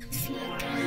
Flicker